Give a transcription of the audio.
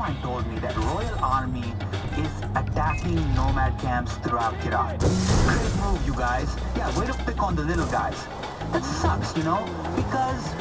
of told me that Royal Army is attacking nomad camps throughout Kirat. Great move, you guys. Yeah, way to pick on the little guys. That sucks, you know, because